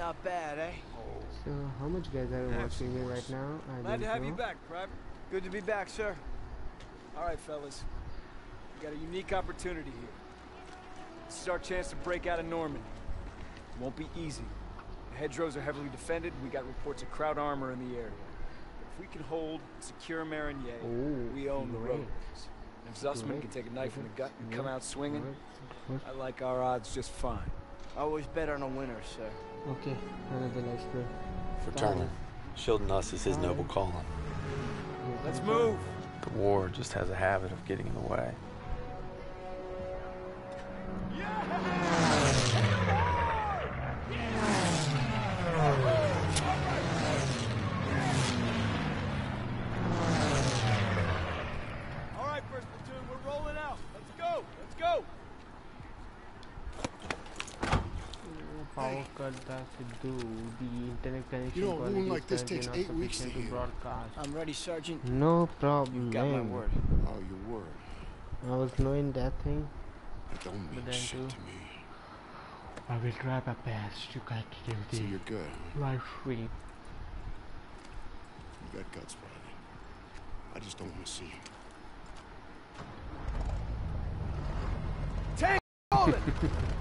not bad, eh? So, how much guys are watching me right now? I Glad to have know. you back, Private. Good to be back, sir. All right, fellas. We got a unique opportunity here. This is our chance to break out of Normandy. It won't be easy. The hedgerows are heavily defended. We got reports of Kraut armor in the area. If we can hold and secure Marigny, Ooh, we own the road. If Zussman can take a knife in the gut and come out swinging, I like our odds just fine. Always bet on a winner, sir. Okay, another nice play. For Turner, shielding us is his noble calling. Let's move. The war just has a habit of getting in the way. power to the internet connection you know, quality like this takes eight weeks to, to broadcast. I'm ready, Sergeant. No problem. You got my word. Oh, your word. I was knowing that thing. I don't mean shit too. to me. I will try my best to do the so you're good. life free. You got guts, Bradley. I just don't want to see you. Take it!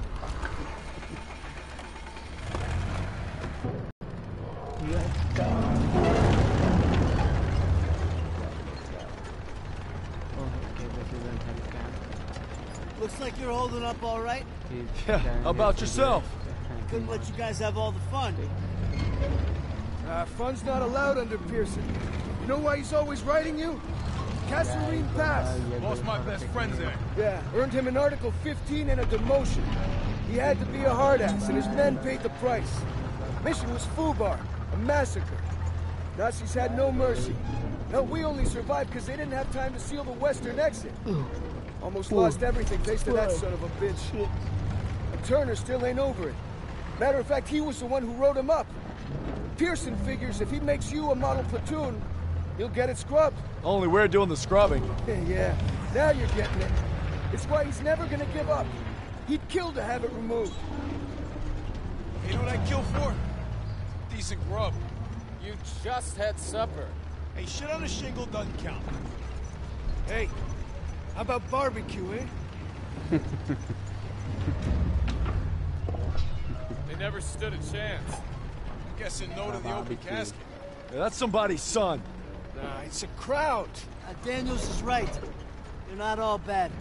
Looks like you're holding up all right. Yeah, how about yourself? Couldn't let you guys have all the fun. Uh, fun's not allowed under Pierson. You know why he's always writing you? Kasserine Pass. Lost my best friend there. Yeah, earned him an Article 15 and a demotion. He had to be a hard ass, and his men paid the price. Mission was Fubar, a massacre. Nazis had no mercy. Hell, we only survived because they didn't have time to seal the western exit. Almost lost everything thanks to that son of a bitch. And Turner still ain't over it. Matter of fact, he was the one who wrote him up. Pierson figures if he makes you a model platoon, he'll get it scrubbed. Only we're doing the scrubbing. yeah, now you're getting it. It's why he's never gonna give up. He'd kill to have it removed. You know what I'd kill for? Decent grub. You just had supper. Hey, shit on a shingle doesn't count. Hey, how about barbecue, eh? they never stood a chance. Guessing no to the open casket. Yeah, that's somebody's son. Nah, it's a Kraut. Uh, Daniels is right. They're not all bad.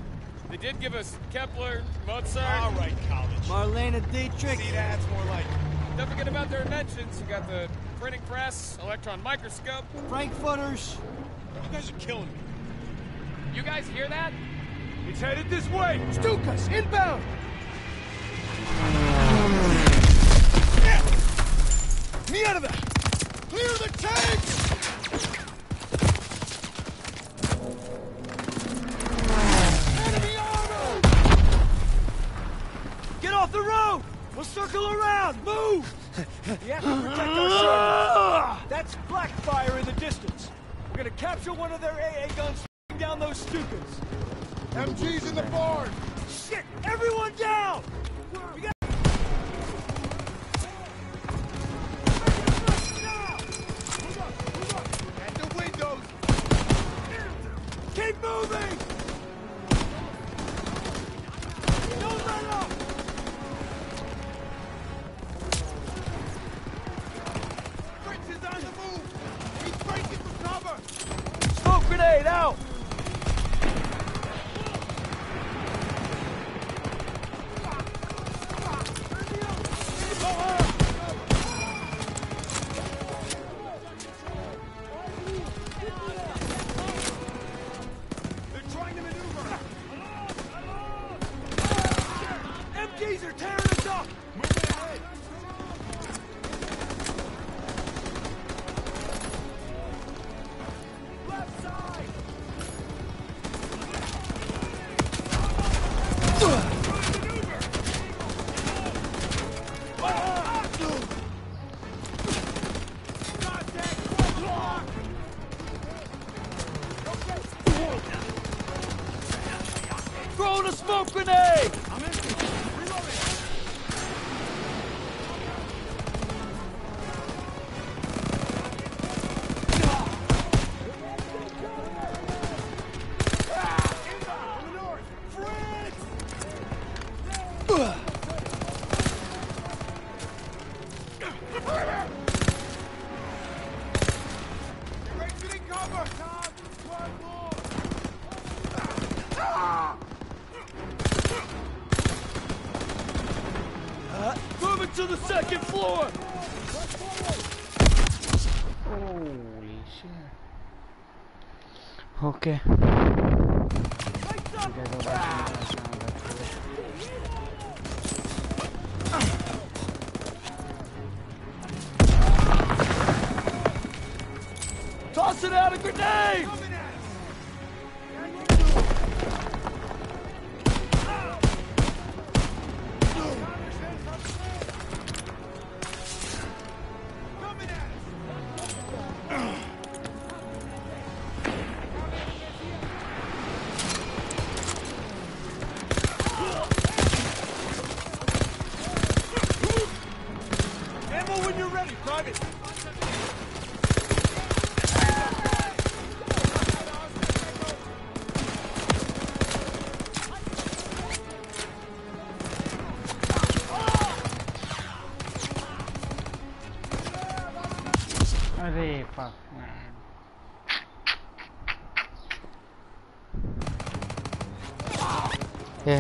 They did give us Kepler, Mozart. All right, college. Marlene Dietrich. See, that's more like Don't forget about their inventions. You got the printing press, electron microscope. Frankfurters. You guys are killing me. You guys hear that? It's headed this way! Stukas, inbound! Me out of there! Clear the tanks! Enemy armor! Get off the road! We'll circle around! Move! We have to protect our service. That's black fire in the distance. We're gonna capture one of their AA guns Stukas. MG's in the barn! MGs are Okay. You guys are watching Toss it out a grenade!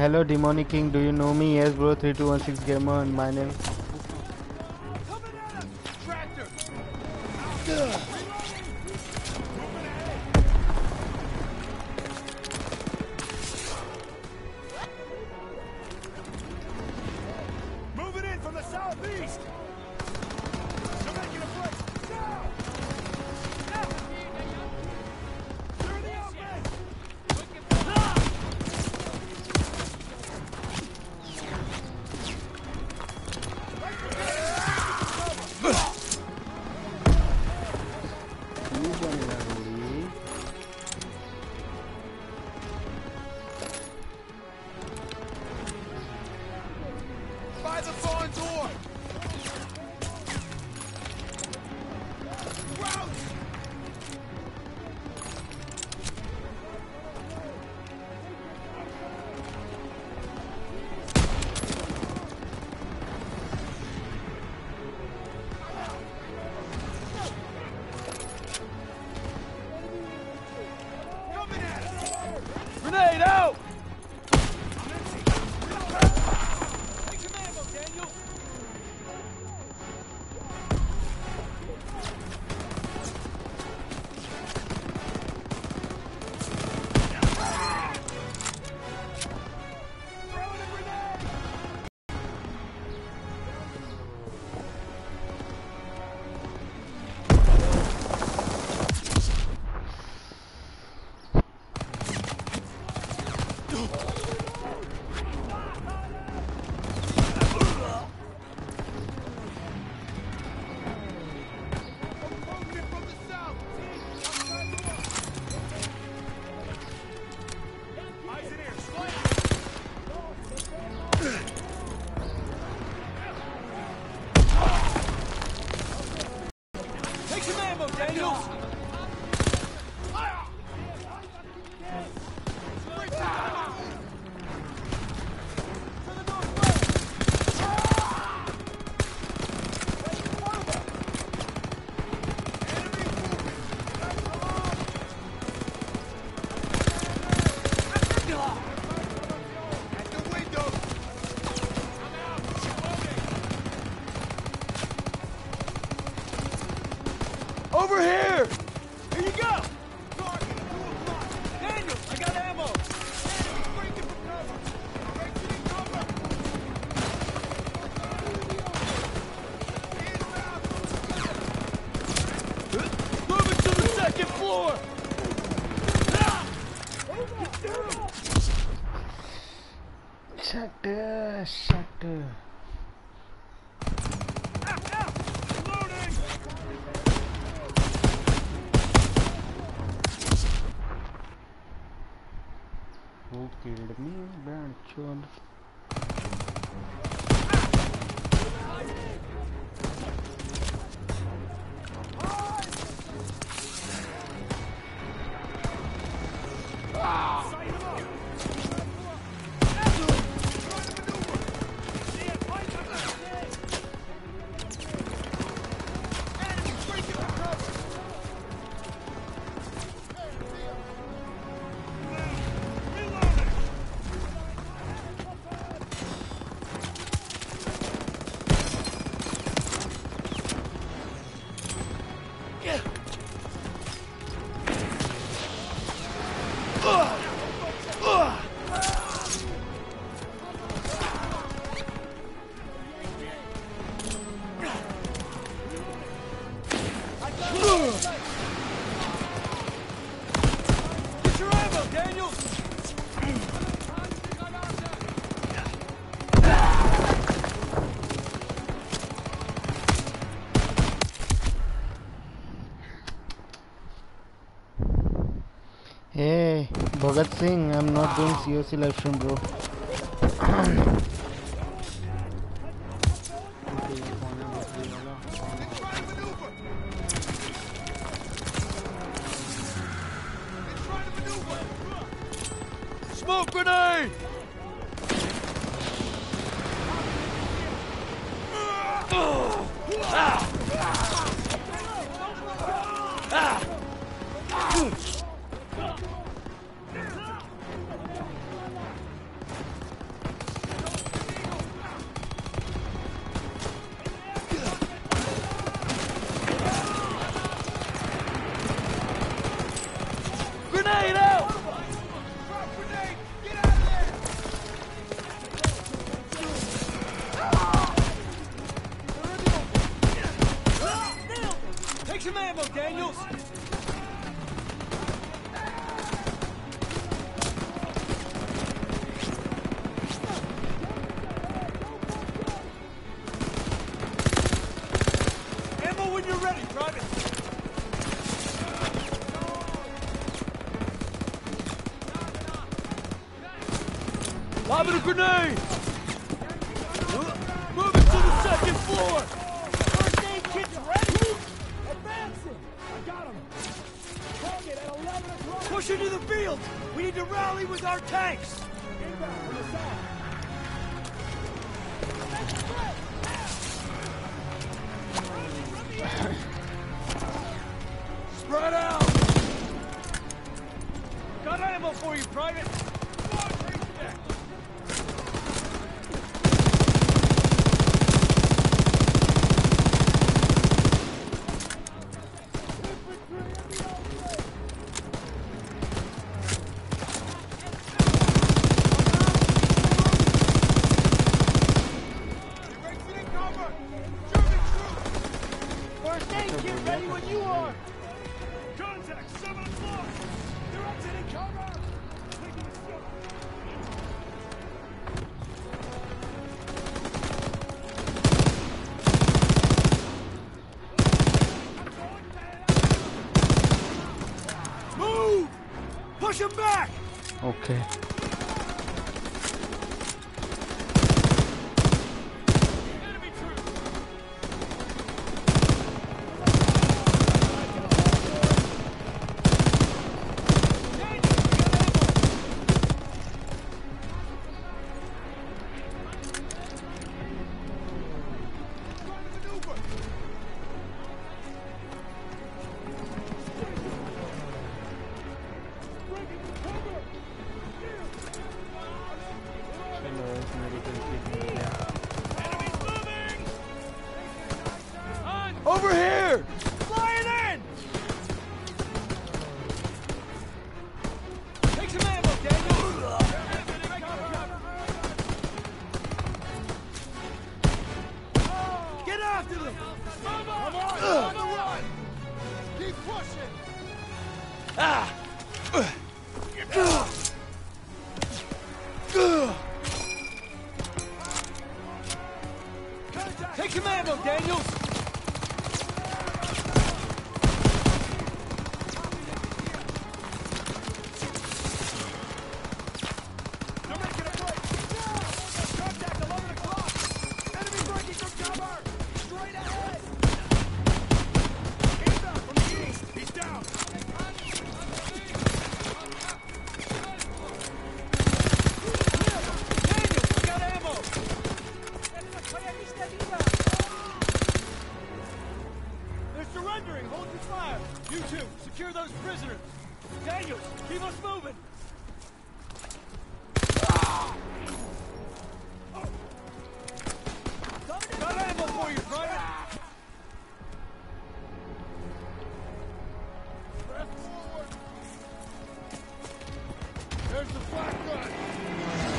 Hello Demonic King, do you know me? Yes bro, 3216 Gamer and my name. Bhagat Singh, I'm not doing COC live stream, bro. Try to maneuver. Try to maneuver. Smoke grenade! Grenade Lobbing a grenade! Move it to the second floor! I got him. Target at 11 o'clock. Push into the field! We need to rally with our tanks! Spread out! Got ammo for you, Private! Okay. Take There's the flak gun.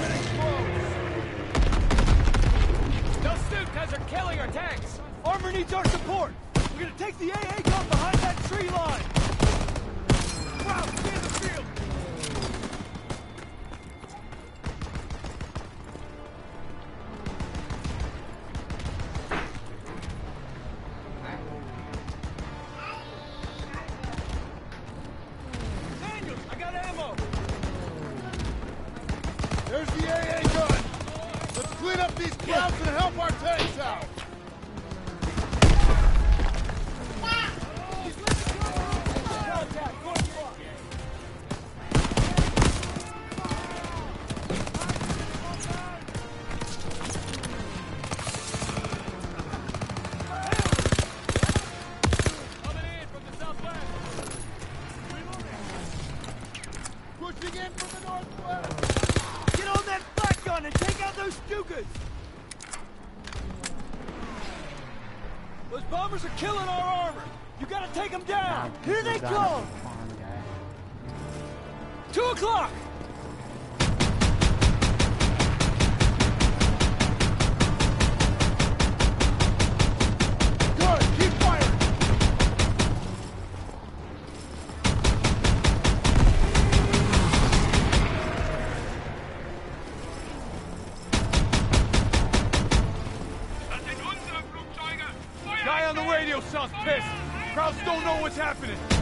Getting close. Those Stukas are killing our tanks! Armor needs our support! We're gonna take the AA gun behind that tree line! Wow, Those bombers are killing our armor. You gotta take them down. Here they come. Two o'clock. Happening.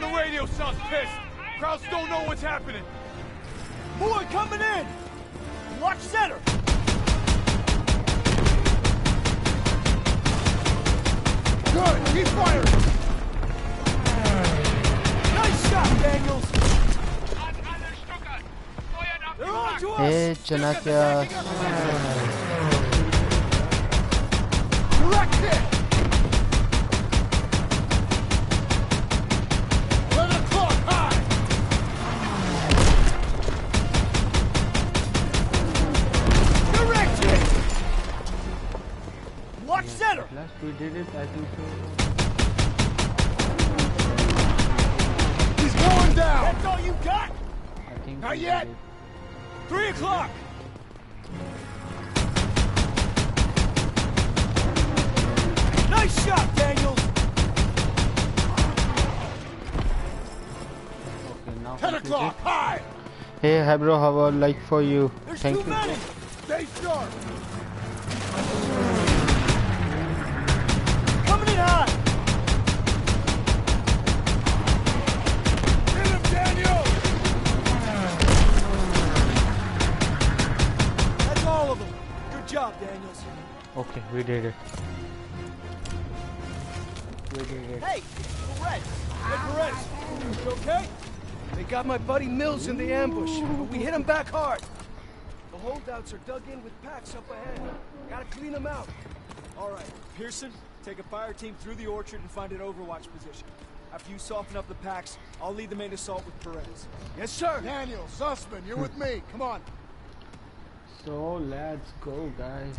down the radio sounds pissed. Krauts don't know what's happening. Boy, coming in! Watch center! Good! Nice shot, Daniels! They're on to us! Hey, Chanakia! Direct hit! Did it, I think so. He's going down! That's all you got? I think Not yet. Three o'clock. Nice shot, Daniels. Okay, now 10 o'clock, high! Hey, hi bro, how about like for you? There's Thank too you. many. Stay sharp! Okay, we did it. We did it. Hey, Perez. Hey, Perez. You okay? They got my buddy Mills in the ambush, but we hit him back hard. The holdouts are dug in with Paks up ahead. Gotta clean them out. All right, Pierson, take a fire team through the orchard and find an overwatch position. After you soften up the Paks, I'll lead the main assault with Perez. Yes, sir. Daniel, Zussman, you're with me. Come on. So let's go, guys.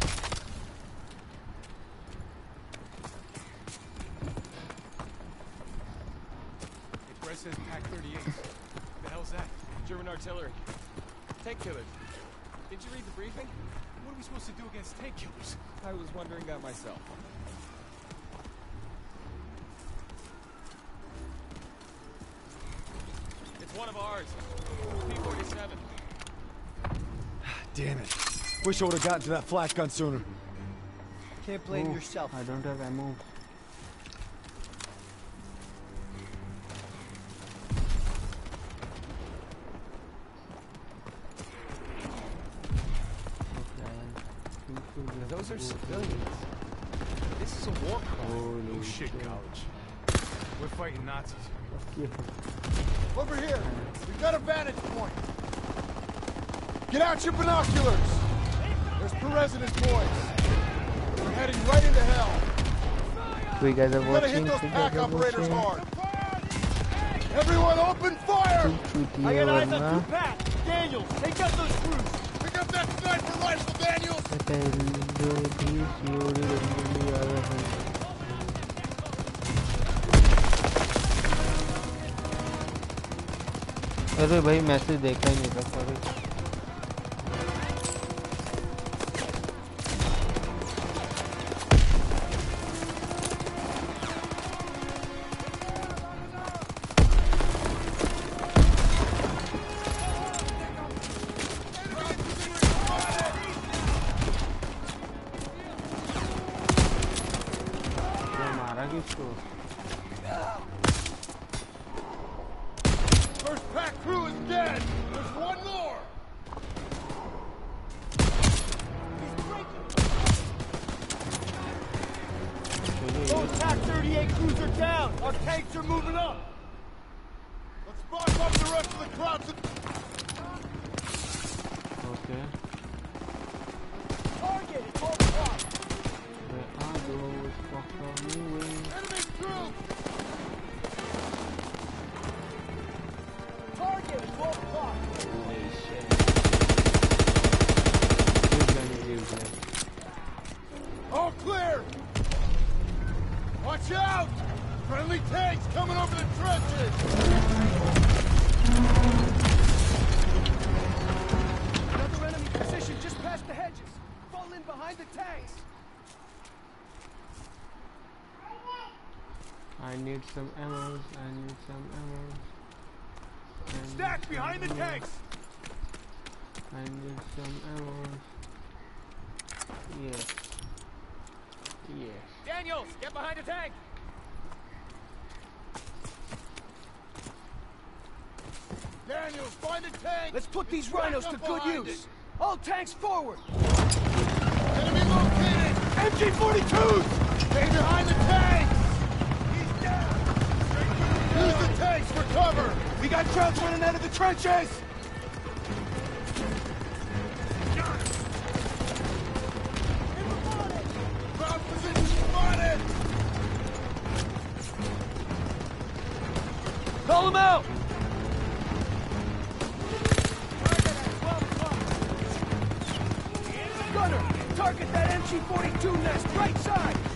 Says Pak 38. the hell's that? German artillery. Tank killers. Did you read the briefing? What are we supposed to do against tank killers? I was wondering that myself. It's one of ours. P-47. Damn it. Wish I would have gotten to that flak gun sooner. Can't blame Ooh, yourself. I don't have ammo. Those are civilians. This is a war crime. Oh, oh, shit, shit, college. We're fighting Nazis. Over here. We've got a vantage point. Get out your binoculars. There's Perez and his boys. We're heading right into hell. So you guys are we watching. Gotta hit those Pak operators hard. Everyone, open fire! I got eyes on two Paks. Daniels, take out those troops! अरे भाई message देखा ही नहीं था sorry All clear! Watch out! Friendly tanks coming over the trenches! Another enemy position just past the hedges. Fall in behind the tanks. I need some ammos. I need some ammos. I need Stack behind the tanks! I need some ammos. Yes. Yes. Daniels, get behind the tank. Daniels, find a tank! Let's put these Stack rhinos to good behind use. All tanks forward. Enemy located! MG-42s! Stay behind the tanks! He's down! Use the tanks for cover! We got Krauts running out of the trenches. Call them out. Target that MG-42 nest, right side.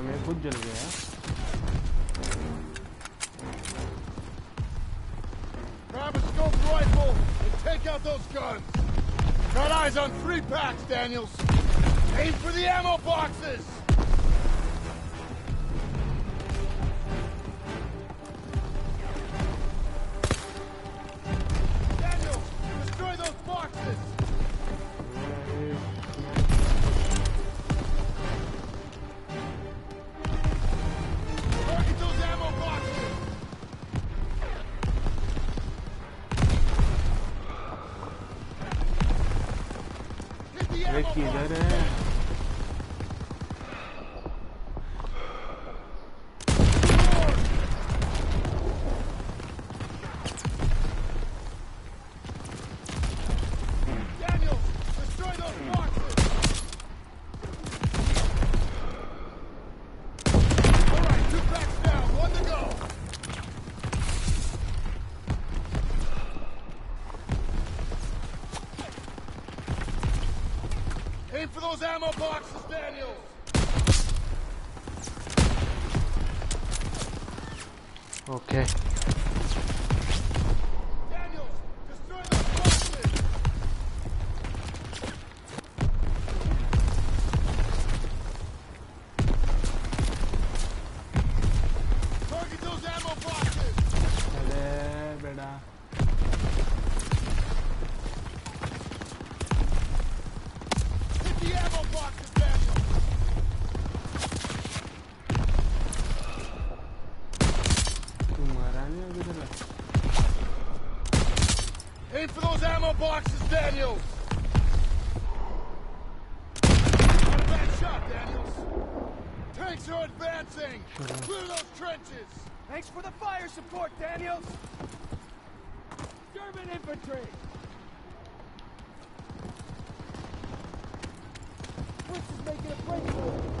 गया मैं खुद जल गया Grab a scoped rifle and take out those guns. Got eyes on three Paks, Daniels. Aim for the ammo boxes. Ammo boxes, boxes, Daniels! Not a bad shot, Daniels! Tanks are advancing! Clear those trenches! Thanks for the fire support, Daniels! German infantry! Fritz is making a break for it.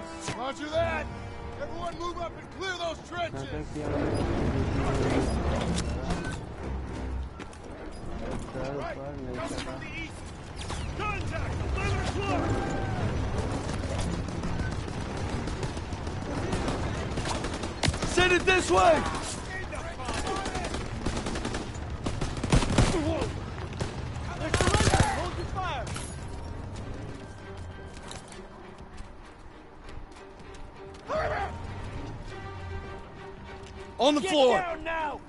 position. Roger that. Everyone move up and clear those trenches. Right. From the east. Contact. Deliver. Send it this way! the Get floor! down now!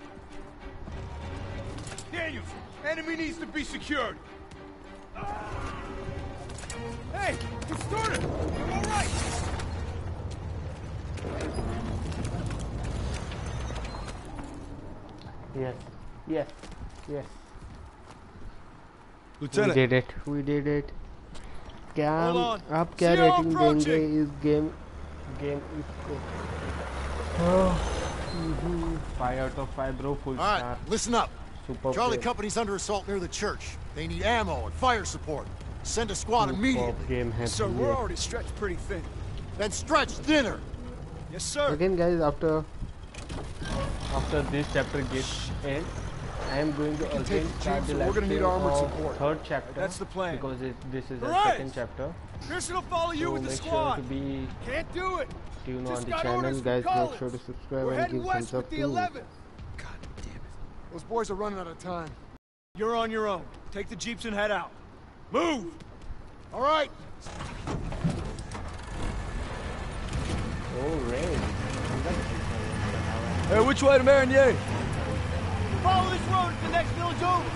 Daniels, enemy needs to be secured! Hey, you started! You're all right! yes yes yes we Lieutenant, did it we did it क्या Hold हम- on. आप क्या Zero rating देंगे approaching. इस game game इसको Five out of five, bro. Full All right, star. listen up. Super Charlie player. Company's under assault near the church. They need ammo and fire support. Send a squad Super immediately. Game so we're already stretched pretty thin. Then stretch thinner. Yes, sir. Again, guys, after after this chapter gets end, I am going to again start the, the we're gonna need armor support. third chapter. That's the plan. Because it, this is the right. second chapter. Christian will follow you so with the squad. Sure be... Can't do it tuned Just on the got channel orders from guys make sure to subscribe We're and heading give west thumbs with up the too 11th. Those boys are running out of time. You're on your own. Take the jeeps and head out. Move! All right, oh rain Hey, which way to Marigny? Follow this road to the next village over.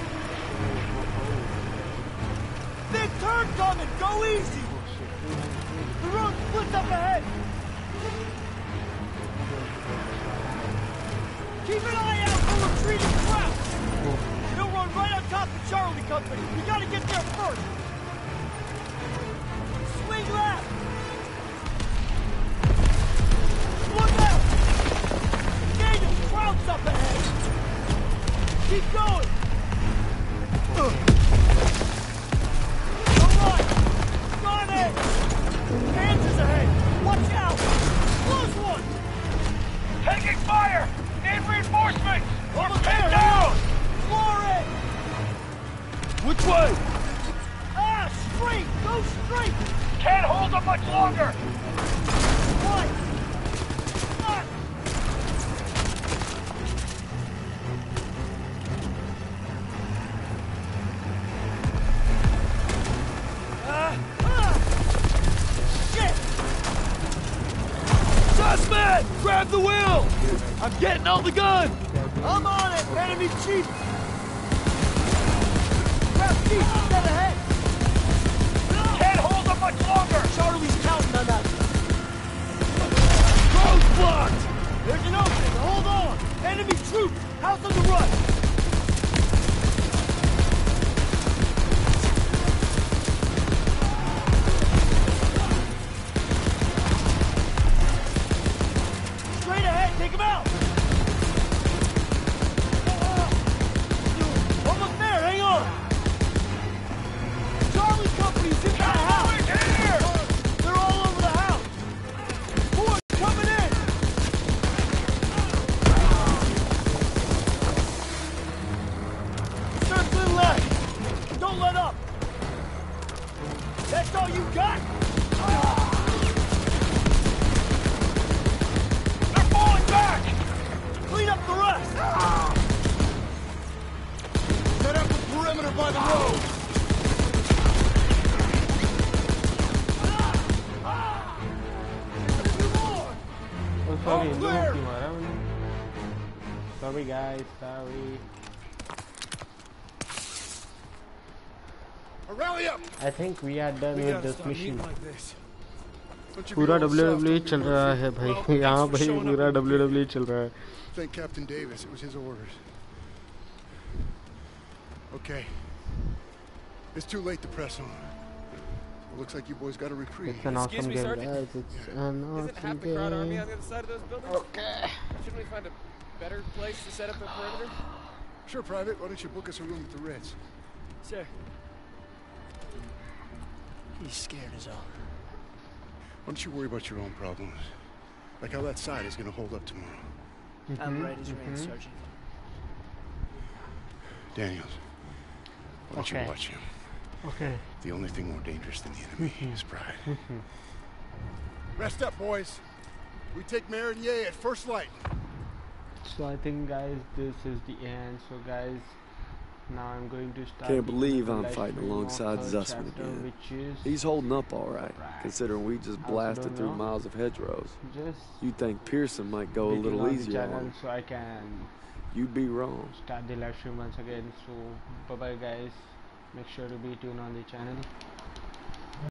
Big turn coming. Go easy. The road splits up ahead. Keep an eye out for retreating Krauts. They'll run right on top of Charlie Company. We gotta get there first. Swing left! Look out! Daniel, Krauts up ahead! Keep going! Alright! Got it! Kansas ahead! Watch out! Close one! Taking fire! Reinforcements! Which way? Ah, straight! Go straight! Can't hold them much longer! One. Getting on the gun! I'm on it! Enemy chief! I think we are done with this mission. Don't you be पूरा all soft WWE on चल the रहा mercy. है भाई Well, यहाँ thanks for भाई showing up पूरा on the WWE चल रहा है Thank Captain Davis. It was his orders. Okay. It's too late to press on. looks like you boys got a reprieve. It's an Excuse awesome me, game Sergeant? guys it's an Isn't half awesome the crowd army game on the other side of those buildings? Okay Shouldn't we find a better place to set up a perimeter? Sure, Private. Why don't you book us a room at the Ritz? Sir. He's scared as all. Why don't you worry about your own problems? Like how that side is going to hold up tomorrow. Mm-hmm, I'm right as rain, Sergeant. Daniels, why don't Okay. you watch him? Okay The only thing more dangerous than the enemy mm-hmm. is pride. Mm-hmm. Rest up, boys. We take Marigny at first light. So I think guys this is the end so guys now I'm going to start Can't believe I'm fighting alongside Zussman again. He's holding up all right, Right. considering we just blasted through know. miles of hedgerows. just You'd think Pierson might go a little easier on him. so I can You'd be wrong. start the live stream once again so bye bye guys make sure to be tuned on the channel